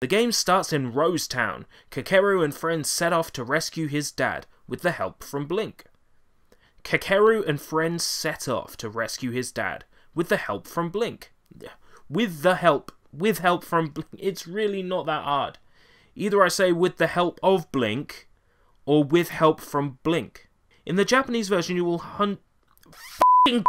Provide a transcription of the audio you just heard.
The game starts in Rosetown. Kakeru and friends set off to rescue his dad with the help from Blink. Kakeru and friends set off to rescue his dad with the help from Blink. With the help, with help from Blink. It's really not that hard. Either I say with the help of Blink or with help from Blink. In the Japanese version, you will hunt. F***ing